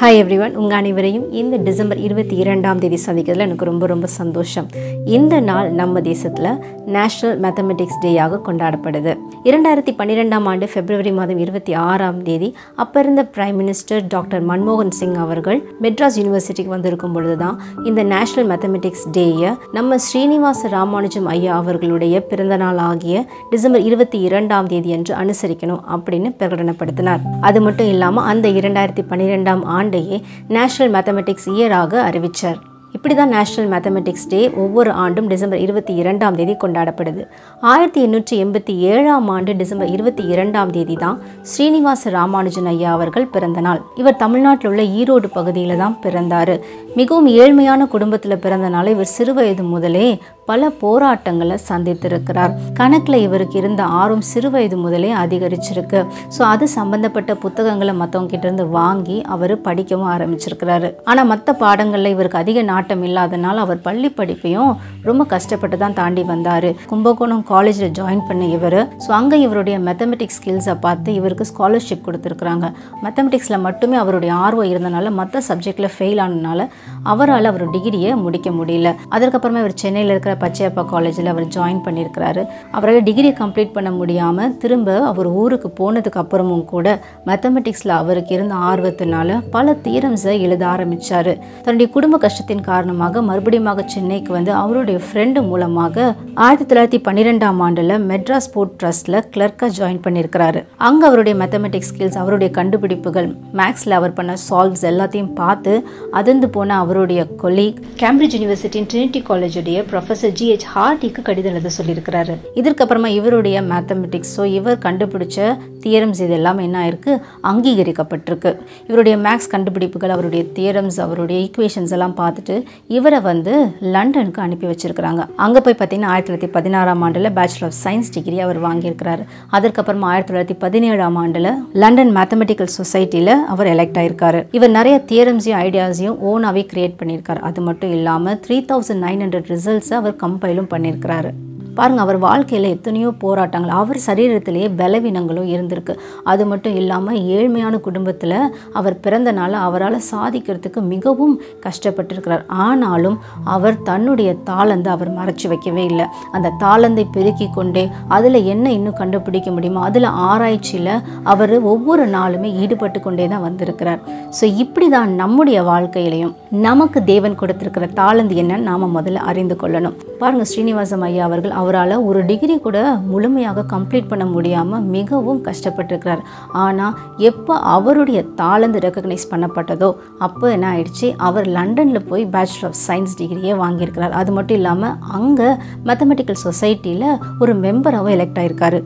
Hi everyone உங்கள் அனைவரையும் இந்த டிசம்பர் இருபத்தி இரண்டாம் தேதி சந்திக்கிறதுல எனக்கு ரொம்ப ரொம்ப சந்தோஷம். இந்த நாள் நம்ம தேசத்தில் நேஷ்னல் மேத்தமெட்டிக்ஸ் டேயாக கொண்டாடப்படுது. இரண்டாயிரத்தி பன்னிரெண்டாம் ஆண்டு பிப்ரவரி மாதம் இருபத்தி ஆறாம் தேதி அப்போ இருந்த பிரைம் மினிஸ்டர் டாக்டர் மன்மோகன் சிங் அவர்கள் மெட்ராஸ் யூனிவர்சிட்டிக்கு வந்திருக்கும் பொழுது தான் இந்த நேஷ்னல் மேத்தமெட்டிக்ஸ் டேயை நம்ம ஸ்ரீனிவாச ராமானுஜம் ஐயா அவர்களுடைய பிறந்த நாள் ஆகிய டிசம்பர் இருபத்தி இரண்டாம் தேதி அன்று அனுசரிக்கணும் அப்படின்னு பிரகடனப்படுத்தினார். அது மட்டும் இல்லாமல் அந்த இரண்டாயிரத்தி பன்னிரெண்டாம் ஆண்டையே நேஷனல் மேத்தமெட்டிக்ஸ் இயராக அறிவித்தார் இப்படி தான் நேஷனல் மேத்தமெட்டிக்ஸ் டே ஒவ்வொரு ஆண்டும் டிசம்பர் இருபத்தி இரண்டாம் தேதி கொண்டாடப்படுது. ஆயிரத்தி எண்ணூற்றி எண்பத்தி ஏழாம் ஆண்டு டிசம்பர் இருபத்தி இரண்டாம் தேதி தான் ஸ்ரீனிவாச ராமானுஜன் ஐயா அவர்கள் பிறந்த நாள். இவர் தமிழ்நாட்டில் உள்ள ஈரோடு பகுதியில் தான் பிறந்தார். மிகவும் ஏழ்மையான குடும்பத்தில் பிறந்தனால இவர் சிறுவயது முதலே பல போராட்டங்களை சந்தித்திருக்கிறார். கணக்கில் இவருக்கு இருந்த ஆர்வம் சிறுவயது முதலே அதிகரிச்சிருக்கு. ஸோ அது சம்பந்தப்பட்ட புத்தகங்களை மற்றவங்க கிட்ட இருந்து வாங்கி அவர் படிக்கவும் ஆரம்பிச்சிருக்கிறாரு. ஆனால் மற்ற பாடங்களில் இவருக்கு அதிக நாட்டம் இல்லாதனால அவர் பள்ளி படிப்பையும் ரொம்ப கஷ்டப்பட்டு தான் தாண்டி வந்தார். கும்பகோணம் காலேஜில் ஜாயின் பண்ண இவர். ஸோ அங்கே இவருடைய மேத்தமெட்டிக்ஸ் ஸ்கில்ஸை பார்த்து இவருக்கு ஸ்காலர்ஷிப் கொடுத்துருக்குறாங்க. மேத்தமெட்டிக்ஸில் மட்டுமே அவருடைய ஆர்வம் இருந்தனால மற்ற சப்ஜெக்டில் ஃபெயில் ஆனதுனால அவரால் அவர் டிகிரியை முடிக்க முடியல. அதற்கப்புறமா இவர் சென்னையில் இருக்கிற பச்சையப்பா காலேஜில் அவர் ஜாயின் பண்ணியிருக்கிறாரு. அவரால் டிகிரி கம்ப்ளீட் பண்ண முடியாமல் திரும்ப அவர் ஊருக்கு போனதுக்கு அப்புறமும் கூட மேத்தமெட்டிக்ஸில் அவருக்கு இருந்த ஆர்வத்தினால பல தீரம்ஸை எழுத ஆரம்பித்தார் தன்னுடைய குடும்ப கஷ்டத்தின் காரணமாக மறுபடியும் சென்னைக்கு வந்து அவருடைய ஃப்ரெண்டு மூலமாக ஆயிரத்தி தொள்ளாயிரத்தி பன்னிரெண்டாம் ஆண்டில் மெட்ராஸ் ஸ்போர்ட் ட்ரஸ்ட்டில் கிளர்க்காக ஜாயின் பண்ணியிருக்கிறாரு. அங்கே அவருடைய மேத்தமெட்டிக்ஸ் ஸ்கில்ஸ் அவருடைய கண்டுபிடிப்புகள் மேக்ஸில் அவர் பண்ண சால்வ்ஸ் எல்லாத்தையும் பார்த்து அதிர்ந்து போன அவருடைய கொலீக் கேம்பிரிட்ஜ் யூனிவர்சிட்டியின் ட்ரினிட்டி காலேஜுடைய ப்ரொஃபஸர் ஜி ஹெச் ஹார்டிக்கு கடிதம் எழுத சொல்லியிருக்கிறாரு. இதற்கப்புறமா இவருடைய மேத்தமெட்டிக்ஸ் ஸோ இவர் கண்டுபிடிச்ச தியரம்ஸ் இது எல்லாமே என்ன ஆயிருக்கு? அங்கீகரிக்கப்பட்டிருக்கு. இவருடைய மேக்ஸ் கண்டுபிடிப்புகள் அவருடைய தியரம்ஸ் அவருடைய ஈக்குவேஷன்ஸ் எல்லாம் பார்த்துட்டு இவரை வந்து லண்டனுக்கு அனுப்பி வச்சிருக்கிறாங்க. அங்கே போய் பார்த்தீங்கன்னா ஆயிரத்தி தொள்ளாயிரத்தி பதினாறாம் ஆண்டில் பேச்சுலர் ஆஃப் சயின்ஸ் டிகிரி அவர் வாங்கியிருக்கிறாரு. அதற்கப்புறமா ஆயிரத்தி தொள்ளாயிரத்தி பதினேழாம் ஆண்டில் லண்டன் மேத்தமெட்டிக்கல் சொசைட்டியில் அவர் எலெக்ட் ஆயிருக்காரு. இவர் நிறைய தியரம்ஸையும் ஐடியாஸையும் ஓனாகவே கிரியேட் பண்ணியிருக்காரு. அது மட்டும் இல்லாமல் த்ரீ தௌசண்ட் நைன் ஹண்ட்ரட் ரிசல்ட்ஸை அவர் கம்பைலும் பண்ணியிருக்கிறாரு. பாருங்கள் அவர் வாழ்க்கையில் எத்தனையோ போராட்டங்கள் அவர் சரீரத்திலேயே பலவீனங்களும் இருந்திருக்கு. அது மட்டும் இல்லாமல் ஏழ்மையான குடும்பத்தில் அவர் பிறந்தனால அவரால் சாதிக்கிறதுக்கு மிகவும் கஷ்டப்பட்டிருக்கிறார். ஆனாலும் அவர் தன்னுடைய தாளந்தை அவர் மறைச்சி வைக்கவே இல்லை. அந்த தாளந்தை பெருக்கி கொண்டே அதில் என்ன இன்னும் கண்டுபிடிக்க முடியுமோ அதில் ஆராய்ச்சியில் அவர் ஒவ்வொரு நாளுமே ஈடுபட்டு கொண்டே தான் வந்திருக்கிறார். ஸோ இப்படி தான் நம்முடைய வாழ்க்கையிலையும் நமக்கு தேவன் கொடுத்திருக்கிற தாளந்து என்னன்னு நாம் முதல்ல அறிந்து கொள்ளணும். பாருங்கள் ஸ்ரீனிவாசம் ஐயா அவர்கள் அவர் அவரால் ஒரு டிகிரி கூட முழுமையாக கம்ப்ளீட் பண்ண முடியாமல் மிகவும் கஷ்டப்பட்டிருக்கிறார். ஆனால் எப்போ அவருடைய தாளந்து ரெக்கக்னைஸ் பண்ணப்பட்டதோ அப்போ என்ன ஆயிடுச்சு? அவர் லண்டனில் போய் பேச்சுலர் ஆஃப் சயின்ஸ் டிகிரியே வாங்கியிருக்கிறார். அது மட்டும் இல்லாமல் அங்கே மேத்தமெட்டிக்கல் சொசைட்டியில் ஒரு மெம்பராகவும் எலெக்ட் ஆயிருக்காரு.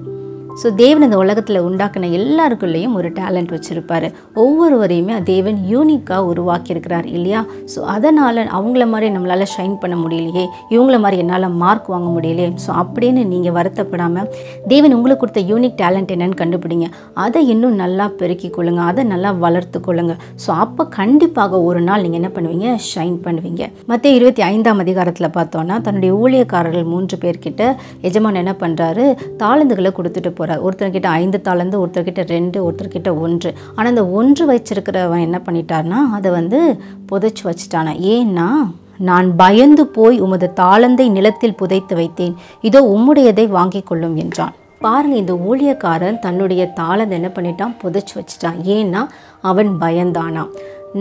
ஸோ தேவன் இந்த உலகத்தில் உண்டாக்கின எல்லாருக்குள்ளேயும் ஒரு டேலண்ட் வச்சுருப்பார். ஒவ்வொருவரையுமே தேவன் யூனிக்காக உருவாக்கியிருக்கிறார் இல்லையா? ஸோ அதனால் அவங்கள மாதிரி நம்மளால் ஷைன் பண்ண முடியலையே இவங்கள மாதிரி என்னால் மார்க் வாங்க முடியலையே. ஸோ அப்படின்னு நீங்கள் வருத்தப்படாமல் தேவன் உங்களுக்கு கொடுத்த யூனிக் டேலண்ட் என்னன்னு கண்டுபிடிங்க. அதை இன்னும் நல்லா பெருக்கி கொள்ளுங்க அதை நல்லா வளர்த்து கொள்ளுங்க. ஸோ அப்போ கண்டிப்பாக ஒரு நாள் நீங்கள் என்ன பண்ணுவீங்க? ஷைன் பண்ணுவீங்க. மற்ற இருபத்தி ஐந்தாம் அதிகாரத்தில் பார்த்தோன்னா தன்னுடைய ஊழியக்காரர்கள் மூன்று பேர்கிட்ட எஜமான் என்ன பண்ணுறாரு தாளந்துகளை கொடுத்துட்டு போகிறார் ஒருத்தர்கிட்ட ஐந்து தாளந்து ஒருத்தர்கிட்ட ரெண்டு ஒருத்தர்கிட்ட ஒன்று. ஆனால் அந்த ஒன்று வச்சிருக்கிறவன் என்ன பண்ணிட்டார்னா அதை வந்து புதைச்சி வச்சுட்டானா. ஏன்னா நான் பயந்து போய் உமது தாளந்தை நிலத்தில் புதைத்து வைத்தேன். இதோ உம்முடையதை வாங்கிக் கொள்ளும் என்றான். பாருங்க இந்த ஊழியக்காரன் தன்னுடைய தாளந்தை என்ன பண்ணிட்டான்? புதைச்சி வச்சுட்டான். ஏன்னா அவன் பயந்தானான்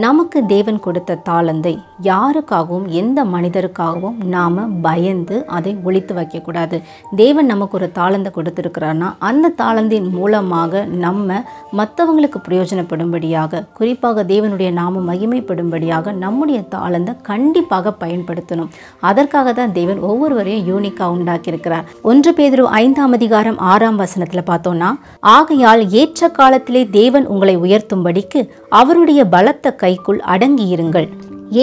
நமக்கு தேவன் கொடுத்த தாளந்தை யாருக்காகவும் எந்த மனிதருக்காகவும் நாம் பயந்து அதை ஒழித்து வைக்கக்கூடாது. தேவன் நமக்கு ஒரு தாளந்தை கொடுத்துருக்கிறான்னா அந்த தாளந்தின் மூலமாக நம்ம மற்றவங்களுக்கு பிரயோஜனப்படும்படியாக குறிப்பாக தேவனுடைய நாம மகிமைப்படும்படியாக நம்முடைய தாளந்தை கண்டிப்பாக பயன்படுத்தணும். அதற்காக தான் தேவன் ஒவ்வொருவரையும் யூனிக்காக உண்டாக்கியிருக்கிறார். ஒன்று பேதரு ஐந்தாம் அதிகாரம் ஆறாம் வசனத்தில் பார்த்தோம்னா ஆகையால் ஏற்ற காலத்திலே தேவன் உங்களை உயர்த்தும்படிக்கு அவருடைய பலத்த கைக்குள் அடங்கியிருங்கள்.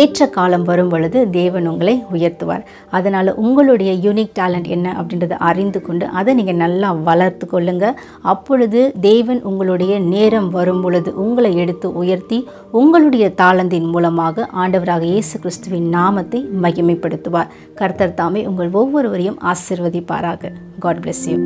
ஏற்ற காலம் வரும் பொழுது தேவன் உங்களை உயர்த்துவார். அதனால் உங்களுடைய யூனிக் டேலண்ட் என்ன அப்படின்றத அறிந்து கொண்டு அதை நீங்கள் நல்லா வளர்த்து கொள்ளுங்க. அப்பொழுது தேவன் உங்களுடைய நேரம் வரும் பொழுது உங்களை எடுத்து உயர்த்தி உங்களுடைய தாளந்தின் மூலமாக ஆண்டவராக இயேசு கிறிஸ்துவின் நாமத்தை மகிமைப்படுத்துவார். கர்த்தர் தாமே உங்கள் ஒவ்வொருவரையும் ஆசிர்வதிப்பாராக. God bless you